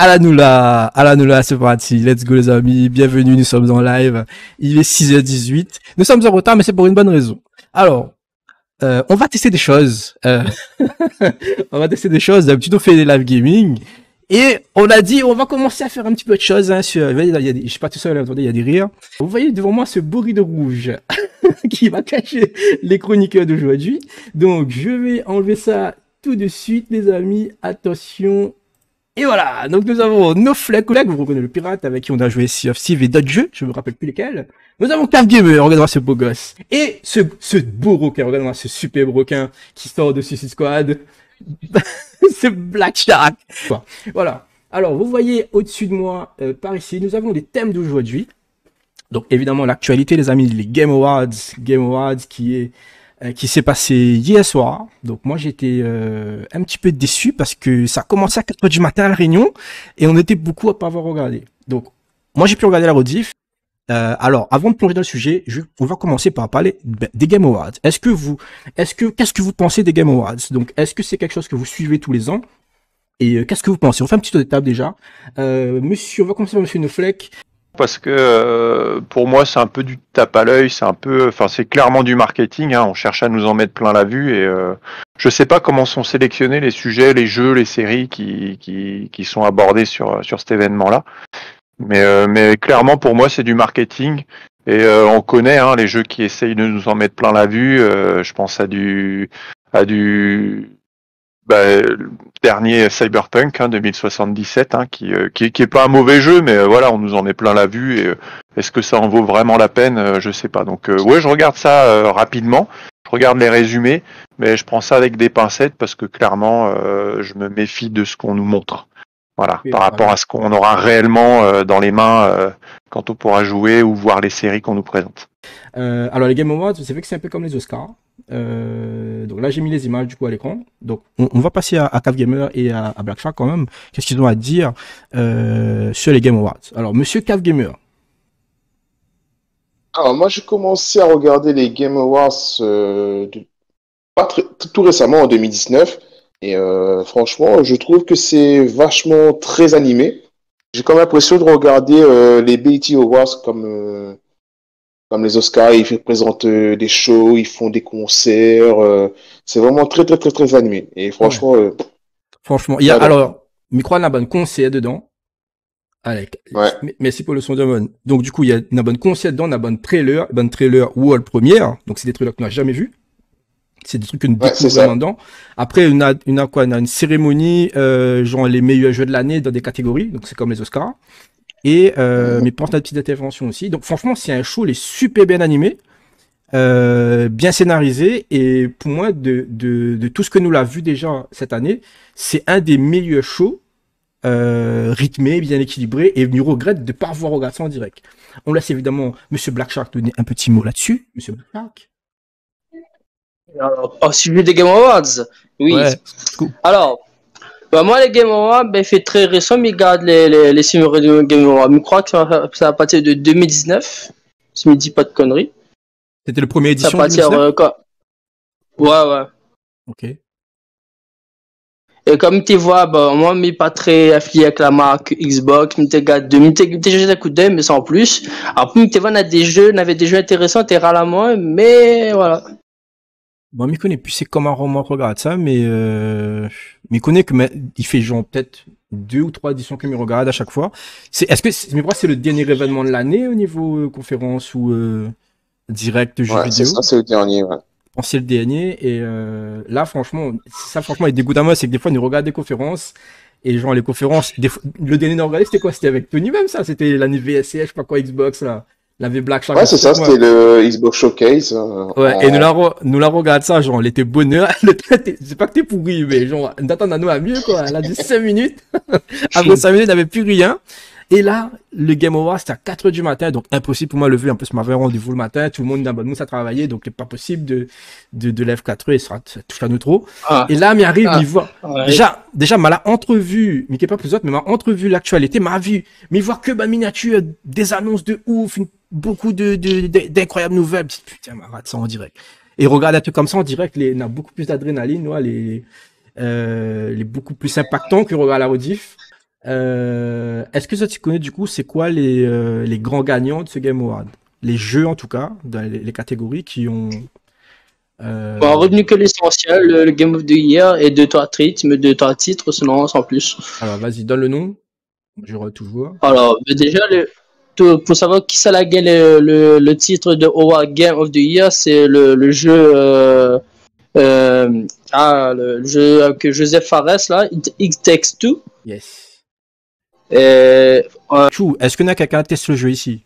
À la Noula, à la Noula, c'est parti. Let's go les amis, bienvenue, nous sommes en live. Il est 6h18. Nous sommes en retard, mais c'est pour une bonne raison. Alors, euh, on va tester des choses. Euh, on va tester des choses. D'habitude, on fait des live gaming. Et on a dit, on va commencer à faire un petit peu de choses. Hein, sur, il y suis pas tout seul, attendez, il y a des rires. Vous voyez devant moi ce beau rideau rouge qui va cacher les chroniqueurs d'aujourd'hui. Donc, je vais enlever ça tout de suite, les amis. Attention, et voilà, donc nous avons nos collègues, vous reconnaissez le pirate avec qui on a joué Sea of Thieves et d'autres jeux, je me rappelle plus lesquels. Nous avons Cave Gamer, regardez-moi ce beau gosse. Et ce, ce beau requin, regardez-moi ce superbe requin qui sort de Suicide Squad. c'est Black Shark. Voilà. Alors, vous voyez au-dessus de moi, euh, par ici, nous avons les thèmes d'aujourd'hui. Donc, évidemment, l'actualité, les amis, les Game Awards. Game Awards qui est euh, qui s'est passé hier soir. Donc moi j'étais euh, un petit peu déçu parce que ça a commencé à 4 h du matin à la réunion et on était beaucoup à pas avoir regardé. Donc moi j'ai pu regarder la rediff. Euh, alors avant de plonger dans le sujet, je, on va commencer par parler des Game Awards. Est-ce que vous, est-ce que qu'est-ce que vous pensez des Game Awards? Donc est-ce que c'est quelque chose que vous suivez tous les ans? Et qu'est-ce que vous pensez? On fait un petit tour de table déjà. monsieur, on va commencer par Monsieur Nofleck parce que euh, pour moi c'est un peu du tape à l'œil, c'est un peu, enfin c'est clairement du marketing. Hein, on cherche à nous en mettre plein la vue et euh, je sais pas comment sont sélectionnés les sujets, les jeux, les séries qui qui, qui sont abordés sur sur cet événement-là. Mais euh, mais clairement pour moi c'est du marketing et on connaît hein, les jeux qui essayent de nous en mettre plein la vue. je pense à du à du bah, dernier Cyberpunk hein, 2077, hein, qui, euh, qui, qui est pas un mauvais jeu, mais euh, voilà, on nous en met plein la vue. Et euh, est-ce que ça en vaut vraiment la peine Je sais pas. Donc ouais, je regarde ça rapidement. Je regarde les résumés, mais je prends ça avec des pincettes parce que clairement, je me méfie de ce qu'on nous montre. Voilà, par rapport à ce qu'on aura réellement dans les mains quand on pourra jouer ou voir les séries qu'on nous présente. Alors les Game Awards, c'est vrai que c'est un peu comme les Oscars. Euh, donc là, j'ai mis les images du coup à l'écran. Donc on, va passer à, à Gamer et à, Black Shark quand même. Qu'est-ce qu'ils ont à dire euh, sur les Game Awards? Alors, Monsieur Cave Gamer. Alors moi, j'ai commencé à regarder les Game Awards euh, pas tout récemment en 2019. Et euh, franchement, je trouve que c'est vachement très animé. J'ai comme l'impression de regarder euh, les BET Awards comme euh, comme les Oscars, ils présentent euh, des shows, ils font des concerts. Euh, c'est vraiment très, très, très, très animé. Et franchement. Euh, franchement, il y a, alors, Micro a une bonne concert dedans. Ouais. merci pour le son de Donc, du coup, il y a une bonne concert dedans, une bonne trailer, une bonne trailer world première. Donc, c'est des trailers qu'on n'a jamais vus. C'est des trucs que nous ouais, découvrons dedans. Après, on a, une a quoi? On a une cérémonie, genre les meilleurs jeux de l'année dans des catégories. Donc, c'est comme les Oscars. Et euh, mais pour la petite intervention aussi. Donc franchement, c'est un show, il est super bien animé, euh, bien scénarisé. Et pour moi, de, de, de tout ce que nous l'a vu déjà cette année, c'est un des meilleurs shows euh, rythmé, bien équilibré. Et nous regrette de ne pas avoir regardé ça en direct. On laisse évidemment Monsieur Black Shark donner un petit mot là-dessus. Monsieur Black Shark. Alors, au sujet des Game Awards, oui. Ouais. Alors, bah, moi, les Game Awards, ben, fait très récent, mais garde les, les, les de Game Awards. Je crois que ça va, ça partir de 2019. Si je me dis pas de conneries. C'était le premier édition ça partir, euh, quoi. Ouais, ouais. Ok. Et comme tu vois, bah, moi, je suis pas très affilié avec la marque Xbox. Je deux minutes, j'ai un coup d'œil, mais sans plus. Après, je a des jeux, on avait des jeux intéressants, t'es main, mais voilà. Moi, je connais plus c'est comment on regarde ça, mais euh, je connais que il fait genre peut-être deux ou trois éditions que me regarde à chaque fois. C'est est-ce que mais c'est le dernier événement de l'année au niveau euh, conférence ou euh, direct jeu ouais, C'est ça, c'est le dernier. Ouais. C'est le dernier et euh, là franchement, ça franchement il dégoûte à moi, c'est que des fois on regarde des conférences et genre les conférences, le dernier regardé c'était quoi? C'était avec Tony même ça, c'était l'année VSC, je sais pas quoi Xbox là l'avait Black Shark. Ouais, c'est ça, c'était le Xbox Showcase. Euh, ouais, et nous la, nous la regarde ça, genre, elle était bonheur. c'est pas que t'es pourri, mais genre, d'attendre à nous à mieux, quoi. Elle a dit 5 minutes. Après 5 minutes, elle n'avait plus rien. Et là, le Game Over, c'était à 4 heures du matin, donc impossible pour moi de lever. En plus, m'avait rendez-vous le matin, tout le monde dans bonne mousse à travailler, donc pas possible de, de, de lève 4 heures, ça, ça touche à nous trop. Ah. Et là, m'y arrive, ah. il voit. Déjà, déjà, m'a entrevu, mais qui est pas plus autre, mais m'a entrevu l'actualité, m'a vu, mais il voit que ma miniature, des annonces de ouf, beaucoup de, d'incroyables nouvelles. Putain, m'a ça en direct. Et regarde un truc comme ça en direct, les, on a beaucoup plus d'adrénaline, les, euh, les beaucoup plus impactant que regarder la rediff. Euh, Est-ce que ça tu connais du coup, c'est quoi les, euh, les grands gagnants de ce Game Award? Les jeux en tout cas, dans les, les catégories qui ont. Euh... Bon, revenu que l'essentiel, le, Game of the Year et deux trois titres, deux trois titres, sinon sans plus. Alors vas-y, donne le nom. J'aurai toujours. Alors déjà le, pour savoir qui ça a gagné le, le, titre de Award Game of the Year, c'est le, le, jeu euh, euh, ah, le jeu que Joseph Fares là, It, Takes Two. Yes. Euh, est-ce qu'on a quelqu'un qui teste le jeu ici?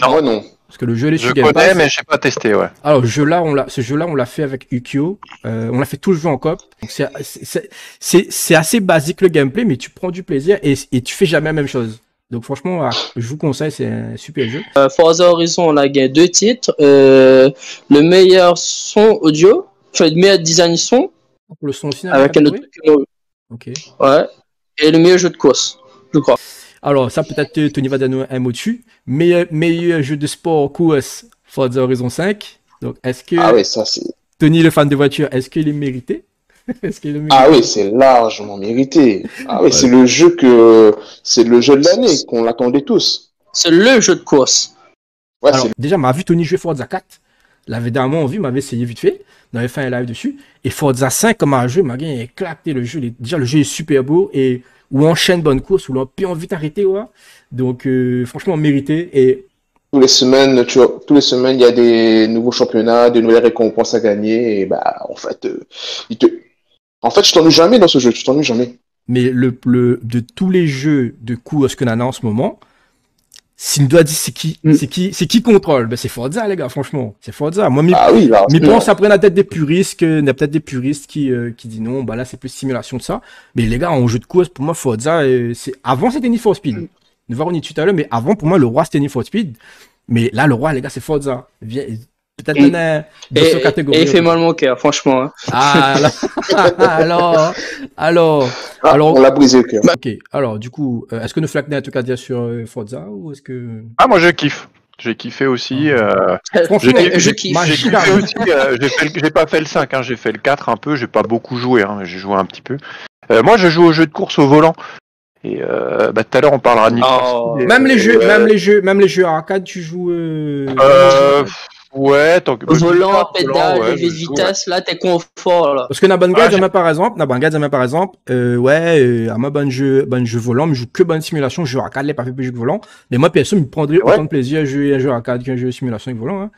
Non, non. Parce que le jeu, les je connais, mais je n'ai pas testé, ouais. Alors, ce jeu-là, on l'a, ce jeu-là, on l'a fait avec Ukyo. Euh, on l'a fait tout le jeu en coop. C'est assez basique le gameplay, mais tu prends du plaisir et, et tu fais jamais la même chose. Donc, franchement, je vous conseille, c'est un super jeu. Euh, Forza Horizon, on a gagné deux titres. Euh, le meilleur son audio, enfin, le meilleur design son. Le son aussi, avec un autre. Ok. Ouais. Et le meilleur jeu de course, je crois. Alors, ça, peut-être Tony va donner un mot dessus. Meilleur, meilleur jeu de sport course, Forza Horizon 5. Donc, est-ce que. Ah oui, ça. Tony, le fan de voiture, est-ce qu'il est mérité? Ah oui, c'est largement mérité. Ah oui, c'est le jeu que. C'est le jeu de l'année, qu'on l'attendait tous. C'est le jeu de course. Ouais, Alors, déjà, m'a vu Tony jouer Forza 4. L'avait dernièrement envie, m'avait essayé vite fait. On avait fait un live dessus. Et Forza 5, comme un jeu, m'a éclaté le jeu. Déjà, le jeu est super beau. Et ou enchaîne bonne course, ou l'on peut envie d'arrêter, ouais. Donc, euh, franchement, mérité. Et tous les semaines, tu vois, tous les semaines, il y a des nouveaux championnats, de nouvelles récompenses à gagner. Et bah, en fait, euh, il te... en fait, je t'ennuie jamais dans ce jeu. Je t'ennuie jamais. Mais le, le, de tous les jeux de course qu'on a en ce moment, s'il doit dire c'est qui, mm. c'est qui, c'est qui contrôle, ben c'est Forza les gars, franchement, c'est Forza. Moi, mais, ah oui, mais bon, ça prend la tête des puristes, il y a peut-être des puristes qui, euh, qui disent non, bah là c'est plus simulation de ça. Mais les gars, en jeu de course, pour moi, Forza, euh, c'est avant c'était Need for Speed. Mm. Nous verrons tout à l'heure, mais avant pour moi le roi c'était Need for Speed. Mais là le roi les gars c'est Forza. Et, catégorie. Et il fait mal mon cœur, franchement. Hein. Ah, alors, alors, ah, alors, on l'a brisé le cœur. Ok, alors du coup, euh, est-ce que nous flagnons en tout cas dire sur euh, Forza ou est-ce que Ah moi je kiffe. J'ai kiffé aussi. Euh... Franchement, je kiffe. J'ai kiffé aussi. Euh, j'ai pas fait le 5, hein, j'ai fait le 4 un peu. J'ai pas beaucoup joué, hein, j'ai joué un petit peu. Euh, moi, je joue au jeu de course au volant. Et euh, bah, tout à l'heure, on parlera de oh. Même les jeux, même les jeux, même les jeux arcade, tu joues. Euh... Ouais, tant que. Volant, pédale, ouais, de vitesse, là, t'es confort, là. Parce que Nabanga, ah, par exemple, Nabanga, par exemple, euh, ouais, euh, à moi, bon jeu, bon jeu volant, mais je joue que bonne simulation, je joue arcade, les pas fait plus jeu que volant. Mais moi, personne me prendrait ouais. autant de plaisir à jouer un jeu arcade qu'un jeu simulation avec volant, hein.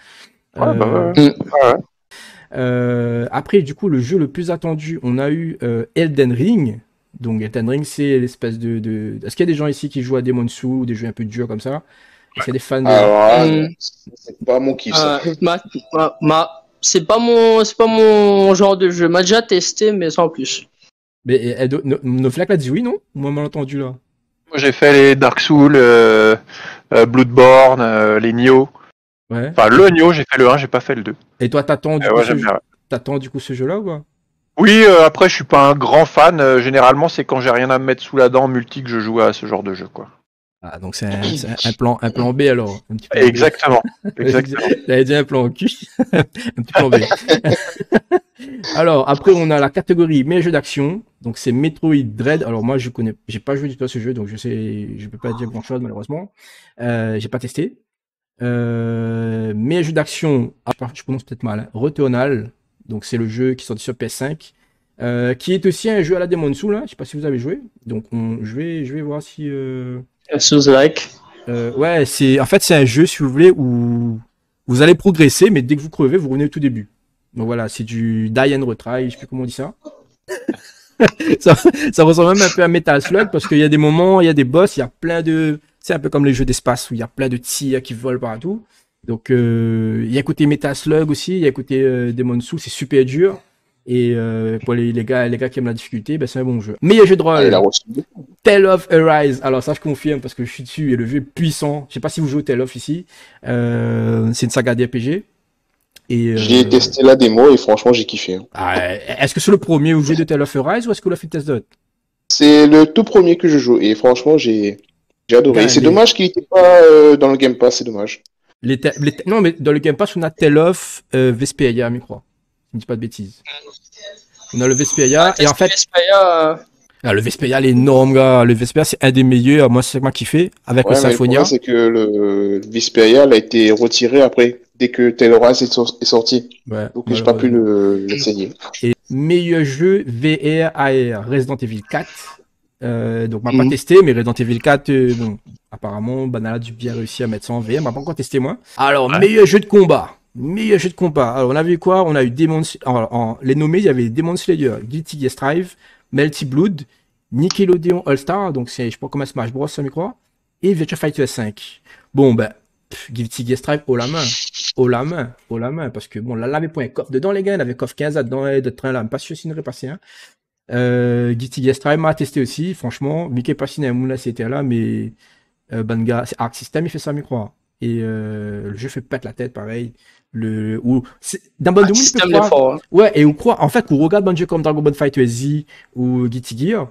Ouais, bah ouais. Euh, ouais. Euh, après, du coup, le jeu le plus attendu, on a eu euh, Elden Ring. Donc, Elden Ring, c'est l'espèce de, de... Est-ce qu'il y a des gens ici qui jouent à Demon's Souls, des jeux un peu durs comme ça? C'est des fans de. Alors, mmh. c'est pas mon kiff. Ça. Euh, ma, ma, ma... c'est pas mon, c'est pas mon genre de jeu. M'a déjà testé, mais sans plus. Mais elle, nos flaques l'a dit oui, non? Moi, mal entendu là. Moi, j'ai fait les Dark Souls, euh, euh, Bloodborne, euh, les Nioh. Ouais. Enfin, le Nioh, j'ai fait le 1, j'ai pas fait le 2. Et toi, t'attends du, ouais, jeu... du coup ce jeu-là ou quoi Oui, après, je suis pas un grand fan. généralement, c'est quand j'ai rien à me mettre sous la dent multi que je joue à ce genre de jeu, quoi. Ah, donc c'est un, un, plan, un plan B alors. Un petit Exactement. Exactement. J'avais dit un plan cul. un petit plan B. alors après on a la catégorie meilleur jeu d'action. Donc c'est Metroid Dread. Alors moi je connais, j'ai pas joué du tout à ce jeu donc je sais, je peux pas dire grand chose malheureusement. Euh, j'ai pas testé. Euh, meilleur jeu d'action, ah, je prononce peut-être mal. Hein, Returnal. Donc c'est le jeu qui sorti sur PS5. Euh, qui est aussi un jeu à la Demon Soul, hein. je sais pas si vous avez joué. Donc on, je vais, je vais voir si. Euh... like. Euh, ouais, c'est en fait c'est un jeu si vous voulez où vous allez progresser, mais dès que vous crevez, vous revenez au tout début. Donc voilà, c'est du die and retry, je sais plus comment on dit ça. ça, ressemble même un peu à Metal Slug parce qu'il y a des moments, il y a des boss, il y a plein de, c'est un peu comme les jeux d'espace où il y a plein de tirs qui volent partout. Donc euh, il y a côté Metal Slug aussi, il y a côté euh, Demon Souls, c'est super dur. Et euh, pour les, les, gars, les gars qui aiment la difficulté, ben c'est un bon jeu. Meilleur jeu de rôle. Tale of Arise. Alors ça, je confirme parce que je suis dessus et le jeu est puissant. Je sais pas si vous jouez Tale of ici. Euh, c'est une saga d'RPG. Euh... J'ai testé la démo et franchement, j'ai kiffé. Hein. Ah, est-ce que c'est le premier jouez de Tale of Arise ou est-ce que vous l'avez fait test d'autres C'est le tout premier que je joue et franchement, j'ai adoré. C'est dommage qu'il n'était pas dans le Game Pass, c'est dommage. Les les non, mais dans le Game Pass, on a Tale of euh, Vesperia, je crois. Ne dis pas de bêtises. On a le Vesperia. Ah, et en fait. Vesperia, Ah, le Vesperia, est énorme, gars. Le Vesperia, c'est un des meilleurs. Moi, c'est moi qui fait avec le Symphonia. c'est que le Vesperia a été retiré après, dès que Taylor est sorti. Ouais, Donc, j'ai pas pu l'essayer. Et meilleur jeu VR AR, Resident Evil 4. Euh, donc, m'a pas mhm. testé, mais Resident Evil 4, euh, bon, apparemment, Banala a bien réussi à mettre ça en VR. M'a pas encore testé, moi. Alors, meilleur jeu de combat. Meilleur jeu de combat. Alors, on a vu quoi? On a eu Demon... Alors, en... les nommés, il y avait Demon Slayer, Guilty Gear Strive, Melty Blood, Nickelodeon All-Star, donc c'est, je sais pas comment Smash Bros, ça me croit, et Virtua Fighter 5. Bon, ben, Guilty Gear Strive, haut la main, haut la main, haut la main, parce que bon, là, il avait point coffre dedans, les gars, il avait coffre 15 dedans, de train là, pas sûr s'il ne repasser, hein. Euh, Guilty Gear Strive m'a testé aussi, franchement, Mickey Passine et Moula c'était là, mais, euh, Banga, Arc System, il fait ça, me croit. Et, euh, le jeu fait pète la tête, pareil le ou dans Band ah, ouais et on croit en fait qu'on regarde un jeu comme Dragon Ball Fighter Z ou Guilty Gear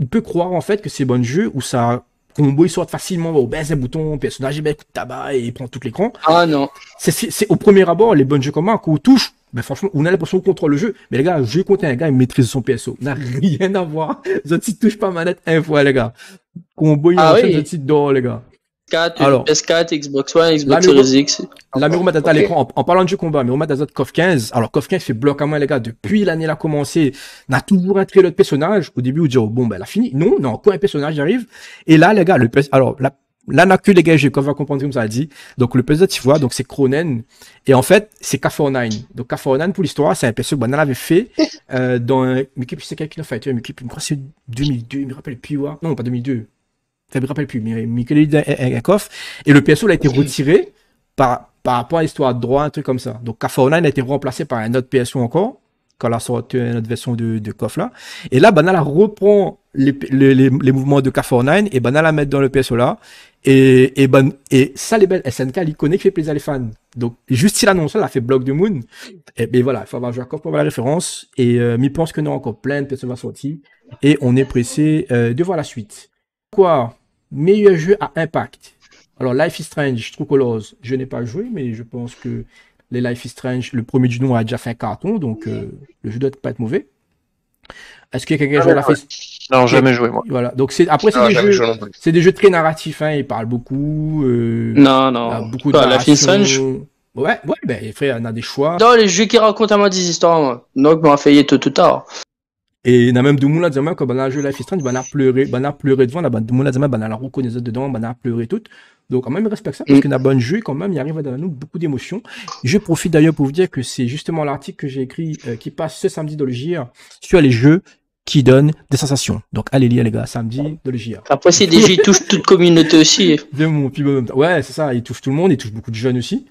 on peut croire en fait que c'est bon jeu où ça combo il sort facilement au baisse un bouton personnage il coup de tabac et il prend tout l'écran. Ah non. C'est au premier abord les bons jeux comme qu'on touche ben franchement on a l'impression qu'on contrôle le jeu mais les gars je contre un gars il maîtrise son PSO n'a rien à voir. Je ne touche pas manette un fois les gars. Combo il ah, oui. je dehors les gars alors, PS4, Xbox One, Xbox Series X. La Miro à l'écran, en, parlant du combat, Miro Matata KOF 15, alors KOF 15 fait bloc à moi les gars, depuis l'année a commencé, on a toujours un de personnage, au début on dit, oh, bon ben elle a fini, non, non, quoi un personnage arrive, et là les gars, le alors la, Là, n'a que les gars, qu'on va comprendre comme ça a dit. Donc, le personnage, tu vois, donc c'est Cronen. Et en fait, c'est K49. Donc, K49, pour l'histoire, c'est un perso que Banal avait fait, euh, dans mais qui c'est quelqu'un fait, mais qui, je crois c'est 2002, je me rappelle plus, Non, pas 2002 je me rappelle plus, Michael Yakov, et le PSO a été retiré par, par rapport à l'histoire de droit, un truc comme ça. Donc Kafa a été remplacé par un autre PSO encore, quand la sorti une autre version de, de KOF là. Et là, Banala reprend les, les, les, mouvements de K49 et Banala met dans le PSO là. Et, et, ben, et ça, les belles SNK, l'iconique fait plaisir les fans. Donc, juste s'il annonce ça, il a fait Block de Moon. Et ben voilà, il faut avoir Jacob pour avoir la référence. Et, euh, mais pense que non, encore plein de personnes vont sortir. Et on est pressé euh, de voir la suite. Quoi? Meilleur jeu à impact. Alors, Life is Strange, True Colors, je n'ai pas joué, mais je pense que les Life is Strange, le premier du nom a déjà fait un carton, donc euh, le jeu doit pas être mauvais. Est-ce qu'il y a quelqu'un qui a joué à Non, jamais joué, moi. Voilà, donc c'est après, c'est des, jeux, c'est des jeux très narratifs, hein, ils parlent beaucoup. Euh, non, non. Beaucoup de Life is Strange? Ouais, ouais, ben, frère, on a des choix. Non, les jeux qui racontent à moi des histoires, moi. Donc, m'en fait tout, tout tard. Et il y a même Doumoula Djama, quand on a joué Life is Strange, on a pleuré, on a pleuré devant, Doumoula Djama, on a la reconnaissance dedans, on a pleuré tout. Donc, quand même, il respecte ça, parce mm. qu'il a bon jeu, quand même, il arrive à donner nous beaucoup d'émotions. Je profite d'ailleurs pour vous dire que c'est justement l'article que j'ai écrit, euh, qui passe ce samedi dans le JR, sur les jeux qui donnent des sensations. Donc, allez lire, les gars, samedi dans le JR. Après, c'est déjà, il touche toute communauté aussi. De mon, ouais, c'est ça, il touche tout le monde, il touche beaucoup de jeunes aussi.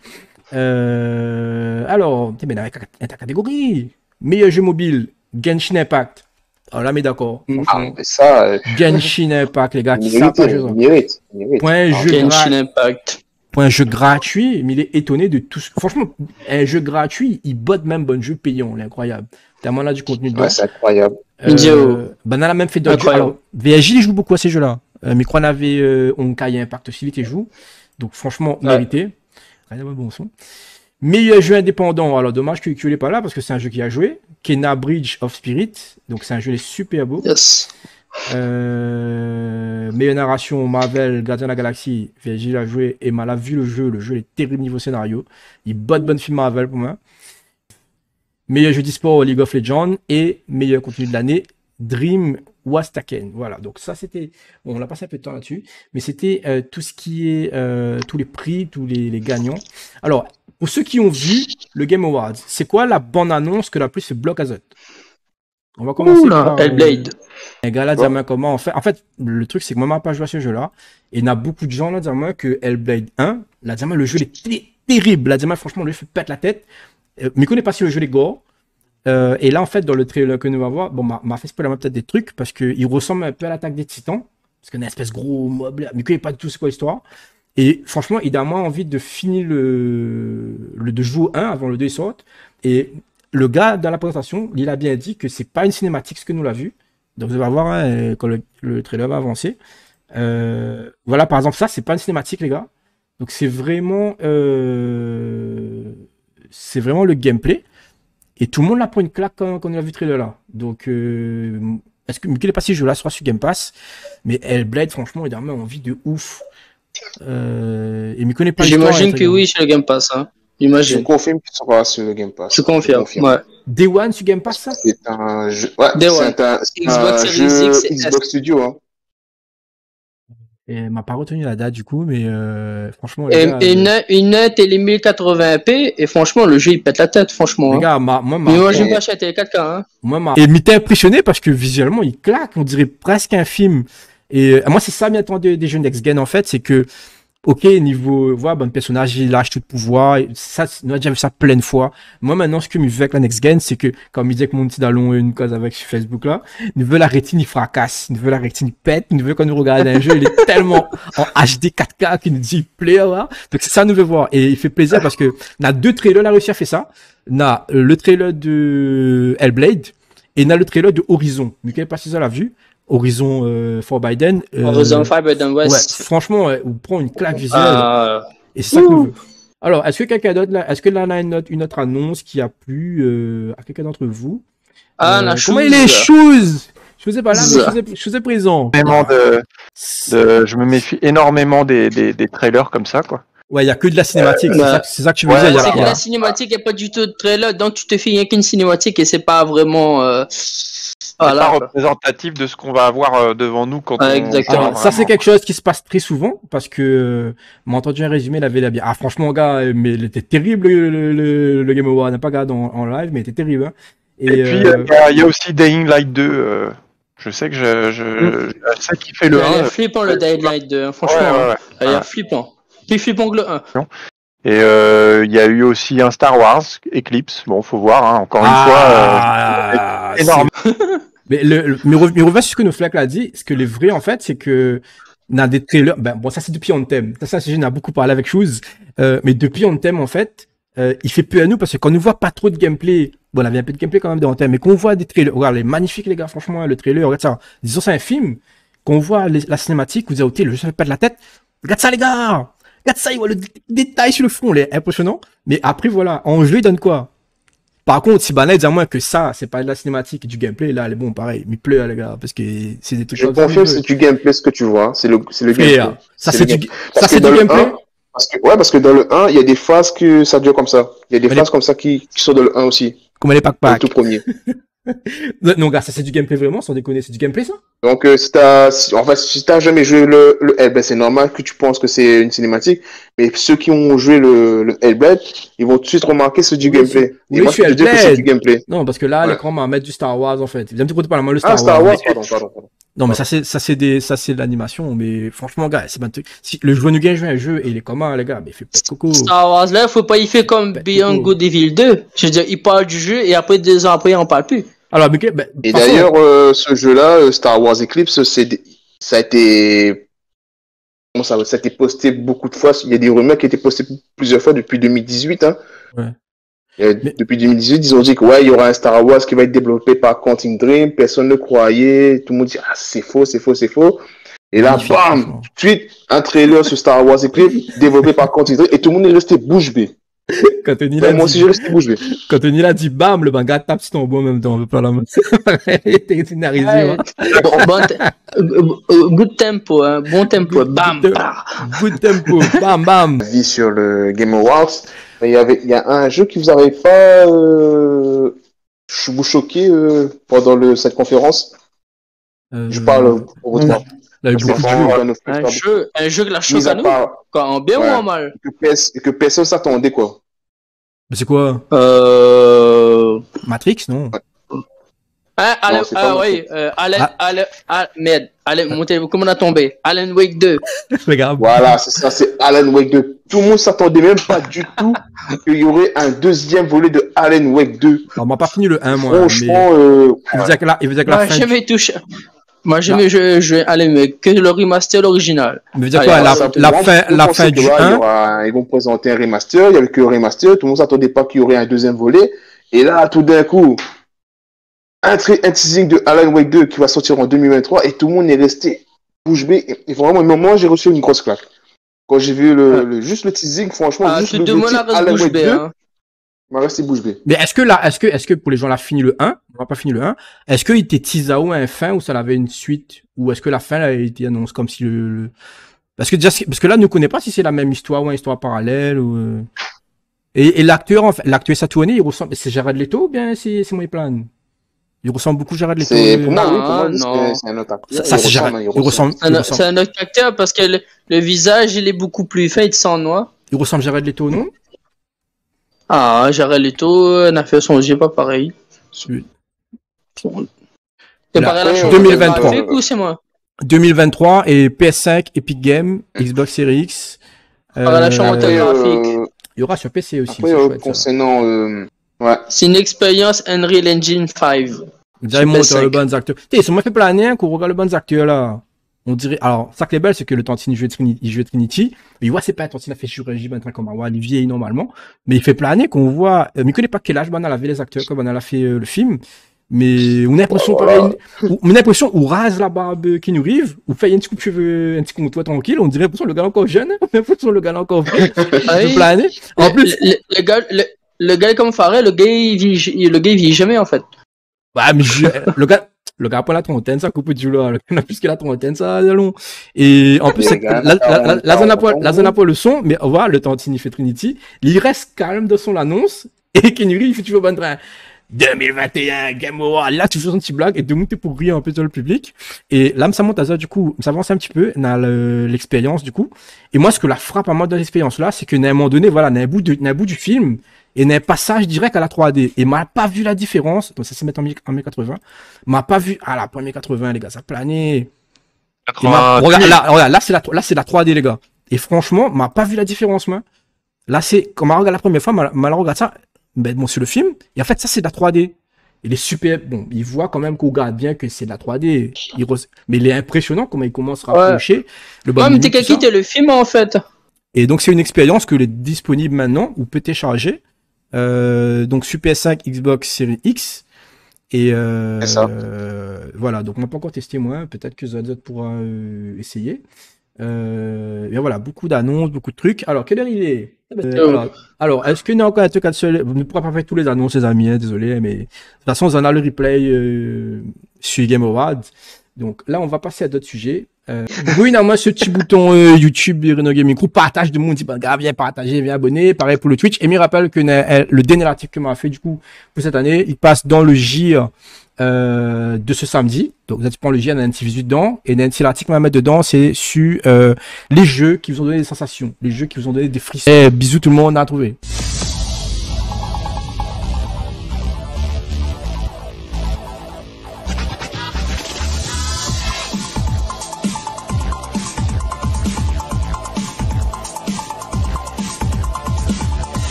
Euh, alors, mais dans la catégorie, meilleur jeu mobile, Genshin Impact. Alors là, mais d'accord. Ah, mais ça. Euh, Genshin Impact, les gars, qui savent pas jouer. Point jeu Genshin Impact. Point jeu gratuit, mais il est étonné de tout. Franchement, un jeu gratuit, il botte même bon jeu payant, c'est incroyable. Tellement là du contenu dedans. Ouais, c'est incroyable. Euh, Banal a même fait d'autres jeux. Alors, il joue beaucoup à ces jeux-là. Euh, avait euh, Onkai Impact aussi, il joue. Donc franchement, mérité. Rien bon son. Meilleur jeu indépendant, alors dommage que tu l'aies pas là parce que c'est un jeu qui a joué. Kena Bridge of Spirit, donc c'est un jeu super beau. Yes. Euh, meilleure narration, Marvel, Gardien de la Galaxie, Virgil a joué et mal a vu le jeu. Le jeu est terrible niveau scénario. Il botte bonne film Marvel pour moi. Meilleur jeu d'e-sport, League of Legends et meilleur contenu de l'année, Dream Wastaken. Voilà, donc ça c'était, bon, on a passé un peu de temps là-dessus, mais c'était euh, tout ce qui est, euh, tous les prix, tous les, les gagnants. Alors, pour ceux qui ont vu le Game Awards, c'est quoi la bonne annonce que la plus fait bloc azote? On va commencer par Hellblade. Les gars là, dire comment en fait? En fait, le truc c'est que moi, je pas joué à ce jeu-là. Et il y a beaucoup de gens là, moi que Hellblade 1, là, dire le jeu est terrible. Là, dire franchement, le jeu fait pète la tête. Euh, mais connais pas si le jeu est gore. Euh, et là, en fait, dans le trailer que nous va voir, bon, m'a fait spoiler peut-être des trucs parce qu'il ressemble un peu à l'attaque des titans. Parce qu'il y a une espèce gros mob là, mais connais pas du tout c'est quoi l'histoire. Et franchement, il a moins envie de finir le, le de jouer 1 avant le 2 sorte. Et le gars, dans la présentation, il a bien dit que c'est pas une cinématique ce que nous l'a vu. Donc vous allez voir hein, quand le, trailer va avancer. Euh, voilà, par exemple, ça, c'est pas une cinématique, les gars. Donc c'est vraiment, euh, c'est vraiment le gameplay. Et tout le monde l'a pris une claque quand, on a vu le trailer là. Donc euh, est-ce que Mickey est pas si jeu là sera sur Game Pass, mais Hellblade, franchement, il a envie de ouf. Euh, et Mickey n'est pas J'imagine que oui, sur le Game Pass, hein. J'imagine. Je confirme qu'il sera sur le Game Pass. Je confirme, ouais. Day One sur Game Pass, ça? C'est un jeu, ouais, c'est un, Xbox un jeu Xbox Studio, hein. Et elle m'a pas retenu la date du coup, mais euh, franchement. Et, gars, une, une note et les 1080p, et franchement, le jeu il pète la tête, franchement. Les hein. gars, ma, moi, ma, Mais moi, je vais pas acheter les 4K. Hein. moi, ma- Et il m'était impressionné parce que visuellement, il claque, on dirait presque un film. Et euh, moi, c'est ça, m'attend des, des jeux next gen en fait, c'est que, ok, niveau, voilà, bon, le personnage, il lâche tout le pouvoir, ça, on a déjà vu ça plein de fois. Moi, maintenant, ce que je veux avec la next gen, c'est que, comme il disait que mon petit Dallon, une cause avec sur Facebook là, il veut la rétine, il fracasse, il veut la rétine, il pète, il veut quand nous regarde un jeu, il est tellement en HD 4K qu'il nous dit play, là. Donc, c'est ça, nous veut voir. Et il fait plaisir parce que, on a deux trailers, la Russie a fait ça. On a le trailer de Hellblade, et on a le trailer de Horizon. Michael Pastisa l'a vu. Horizon euh, for Biden. Euh, Horizon Forbidden Ouais, West. franchement, ouais, on prend une claque visuelle. Ah, Et c'est ça qu'on veut. Alors, est-ce que quelqu'un d'autre là, est-ce que là, on a une autre, une autre annonce qui a plu euh, à quelqu'un d'entre vous? Ah, Euh, la Comment chose. il est choses Je faisais pas là, mais je faisais, présent. Énormément de, de- je me méfie énormément des, des, des trailers comme ça, quoi. Ouais, il y a que de la cinématique. c'est ça, que- c'est ça que tu veux Ouais, dire. il C'est il que la cinématique n'est pas du tout de trailer, donc tu te fais rien qu'une cinématique et c'est pas vraiment. euh, Voilà. pas représentatif de ce qu'on va avoir euh, devant nous quand Ouais, on. exactement. Alors, ça, c'est quelque chose qui se passe très souvent parce que euh, m'a entendu un résumé, il avait la bien. Ah, franchement, gars, euh, mais il était terrible le, le, le, Game. On n'a pas regardé en, en live, mais il était terrible. hein. Et, puis, euh, il y a- il y, a aussi Dying Light 2. euh, je sais que je, je, je sais qui fait Il le a 1. l'air flippant le Dying Light 2, hein, franchement. Ouais, ouais, hein. ouais. Il a l'air Ouais. flippant. Plus flippant que le 1. Et euh, il y a eu aussi un Star Wars Eclipse. Bon, faut voir. Hein, encore une ah, fois, euh, énorme. Mais le, le- mais rev- mais revient sur ce que Noflak l'a dit. Ce que les vrais, en fait, c'est que on a des trailers. Ben, bon, ça, c'est depuis on thème. Ça, ça, c'est- j'en ai beaucoup parlé avec Shoes. Euh, mais depuis on thème, en fait, euh, il fait peu à nous parce que quand on ne voit pas trop de gameplay, bon, on avait un peu de gameplay quand même dans thème, mais qu'on voit des trailers. Regarde, les magnifiques, les gars, franchement, le trailer, regarde ça. Disons, c'est un film. Qu'on voit les- la cinématique, vous dites, ok, le jeu, ça fait pas de la tête. Regarde ça, les gars! Regarde ça, il voit le dé- détail sur le front, il est impressionnant. Mais après, voilà, en jeu, il donne quoi? Par contre, si Banal dit à moi que ça, c'est pas de la cinématique et du gameplay, là, elle est bon, pareil. Mais pleure, les gars, parce que c'est des trucs Je confirme, c'est du gameplay ce que tu vois. C'est le, c'est le gameplay. ça, C'est du, ça, c'est du gameplay? 1, parce que, ouais, parce que dans le 1, il y a des phases que ça dure comme ça. Il y a des phases comme ça qui, qui sont dans le 1 aussi. Comme les pack Dans le tout premier. Non, gars, ça, c'est du gameplay vraiment, sans déconner. C'est du gameplay, ça? Donc, euh, si t'as, si- en fait, si t'as jamais joué le, le Hellblade, c'est normal que tu penses que c'est une cinématique. Mais ceux qui ont joué le, le Hellblade, ils vont tout de suite remarquer que c'est du Oui, gameplay. oui, moi, je suis dire que c'est Hellblade. du gameplay. Non, parce que là, Ouais. l'écran m'a mettre du Star Wars, en fait. Vient me dire par la main le Star Ah, Star Wars, Mais- pardon, pardon, pardon. Non, mais ça, c'est, ça, c'est des, ça, c'est de l'animation, mais franchement, gars, c'est pas un truc. Si le joueur nous gagne jouer un jeu et il est comment, les gars, mais il fait pas de coco. Star Wars là, faut pas y faire comme Ben, Beyond coco. Good Evil 2. Je veux dire, il parle du jeu et après deux ans après, il en parle plus. Alors, mais, ben, Et d'ailleurs, euh, ce jeu-là, euh, Star Wars Eclipse, c'est, des- ça a été, comment ça, ça a été posté beaucoup de fois. Il y a des rumeurs qui ont été postées plusieurs fois depuis 2018, hein. Ouais. Mais- Depuis 2018, ils ont dit que ouais, il y aura un Star Wars qui va être développé par Quantic Dream. Personne ne croyait. Tout le monde dit ah c'est faux, c'est faux, c'est faux. Et là, bam, tout de suite, un trailer sur Star Wars Eclipse développé par Quantic Dream et tout le monde est resté bouche bée. Quand Tony Ouais, moi dit, aussi, bouche bée. quand dit, bam, le banga tape sur ton bois en même temps, on veut pas la main. Était scénarisé, Ouais. Bon, bon te- euh, euh, good tempo, hein, bon tempo. Bam, Good- bah. Good tempo, bam, bam. Vie sur le Game Awards. Il y avait, il y a un jeu qui vous avait pas, euh, ch- vous choqué, euh, pendant le, cette conférence? Euh, Je parle pour votre non. part. Il y a eu beaucoup de jeux. Un jeu, un jeu que la Mis à à nous, part quoi, en bien Ouais. ou en mal? Que, pers- que personne s'attendait, quoi. Mais c'est quoi? Euh. Matrix, non? Hein, Alan, pas ah oui, euh, Alan, Ah. Alan, ah, merde, Alan, montez, comment on a tombé? Alan Wake 2. Regarde. Voilà, c'est ça, c'est Alan Wake 2. Tout le monde s'attendait même pas du tout qu'il y aurait un deuxième volet de Alan Wake 2. Alors, on m'a pas fini le 1, moi. Mais Franchement, euh, il veut dire que la, il veut dire que la Moi, fin. jamais touché. Moi, jamais joué, joué Alan Wake, que le remaster, l'original. Il veut dire quoi? La, la fin, je la fin du ouais, il y 1. aura- ils vont présenter un remaster, il y avait que le remaster, tout le monde s'attendait pas qu'il y aurait un deuxième volet. Et là, tout d'un coup, un, un teasing de Alan Wake 2 qui va sortir en 2023 et tout le monde est resté bouche bée. Et, vraiment, au moment, j'ai reçu une grosse claque. Quand j'ai vu le, le- juste le teasing, franchement, Ah, juste le, le titre Alan Wake bée, 2, hein. m'a resté bouche bée. Mais est-ce que là, est-ce que, est-ce que pour les gens là fini le 1, on n'a pas fini le 1. Est-ce qu'il était teaser un fin ou ça avait une suite? Ou est-ce que la fin a été annoncée comme si le, parce que déjà parce que là ne connaît pas si c'est la même histoire ou une histoire parallèle ou euh. et, et l'acteur en fait l'acteur Satourné il ressemble c'est Jared Leto ou bien c'est c'est moi plan il ressemble beaucoup à Jared Leto. C'est pour moi, oui, pour moi, non. c'est un autre acteur. Ça, c'est Jared. Il ressemble. C'est un, autre acteur parce que le, le, visage il est beaucoup plus fin, il sent noir. Il ressemble à Jared Leto, non? Ah, Jared Leto n'a fait son jeu pas pareil. C'est pareil 2023. c'est moi 2023 et PS5, Epic Game, Xbox Series X. Euh, la chambre graphique. Il y aura sur PC aussi. Après, euh, concernant, euh, ouais. C'est une expérience Unreal Engine 5. Vous avez montré le bon acteur. T'es, ça m'a fait planer qu'on regarde le bon acteur là. On dirait, alors, ça qui est belle, c'est que le Tantine joue Trinity, il joue Trinity, il voit, c'est pas un Tantine a fait chirurgie, ben, comme un Olivier, normalement, mais il fait planer qu'on voit, euh, mais il connaît pas quel âge, ben, a vu les acteurs, comme on a fait euh, le film, mais on a l'impression, pareil, on a l'impression, on rase la barbe qui nous rive, ou fait un petit coup de cheveux, un petit coup de toi tranquille, on dirait l'impression le gars encore jeune, on a l'impression le gars encore planer. En plus. Le, le, gars, le, le, gars comme Farrell, le gars, il vit, le gars, il vit jamais, en fait. Ouais, mais je, le gars, le gars pas la trentaine, ça coupe du lot. Le plus que la trentaine, ça long. Et en plus, la, la, la, la, zone la à poil le son, mais on voit le Tantini fait Trinity, il reste calme de son annonce, et Kenuri, il fait toujours bon train. 2021, Game Over. Là, tu fais une petite blague et de monter pour rire un peu dans le public. Et là, ça monte à ça, du coup, ça avance un petit peu dans l'expérience, du coup. Et moi, ce que la frappe à moi dans l'expérience là, c'est que, à un moment donné, voilà, dans un bout de, un bout du film, et un passage direct à la 3D. Et m'a pas vu la différence. Donc, ça se met en 1080. M'a pas vu, ah, la première 80, les gars, ça planait. Regarde, là, regarde, là, c'est la, là, c'est la 3D, les gars. Et franchement, m'a pas vu la différence, moi. Là, c'est, quand m'a regardé la première fois, m'a regarde ça, ben, bon, sur le film. Et en fait, ça, c'est de la 3D. Il est super, bon, il voit quand même qu'on regarde bien que c'est de la 3D. Il Mais il est impressionnant comment il commence à rapprocher. Le bon ouais, mais t'es le film, en fait. Et donc, c'est une expérience que est disponible maintenant, ou peut télécharger. Euh, donc sur PS5, Xbox Series X. Et euh, euh, voilà, donc on n'a pas encore testé moi, peut-être que Zod pourra euh, essayer. Euh, et voilà, beaucoup d'annonces, beaucoup de trucs. Alors, quelle heure il est? Euh, Alors, est-ce qu'il y a encore un truc à Vous ne pourrez pas faire tous les annonces, les amis, hein, désolé, mais de toute façon, on a le replay euh, sur Game Awards. Donc là, on va passer à d'autres sujets. Euh, moi, ce petit bouton euh, YouTube Reno Gaming Crew, partage de monde, dit, bah, viens partager, viens abonner. Pareil pour le Twitch. Et me rappelle que le dernier article que m'a fait, du coup, pour cette année, il passe dans le gire euh, de ce samedi. Donc, vous le gire, il un petit visite dedans. Et Nancy, l'article qu'on va mettre dedans, c'est sur euh, les jeux qui vous ont donné des sensations, les jeux qui vous ont donné des frissons. Eh, bisous tout le monde, on a trouvé.